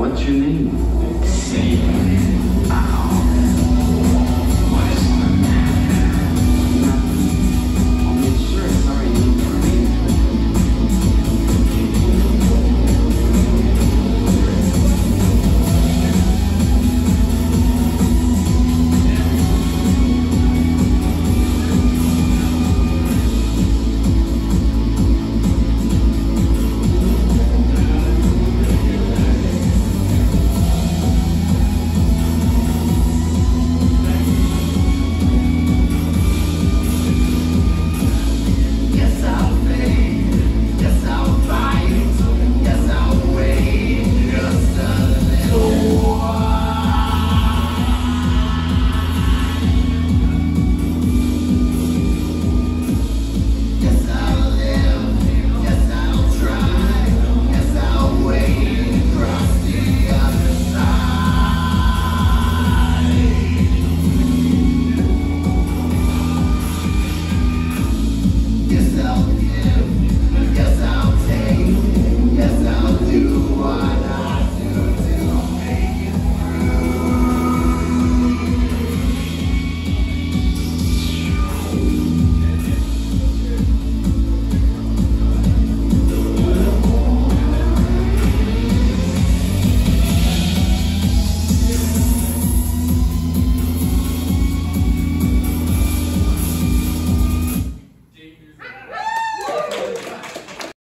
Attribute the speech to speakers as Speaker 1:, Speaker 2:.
Speaker 1: What's your name? Sam.
Speaker 2: Thank you.